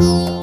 you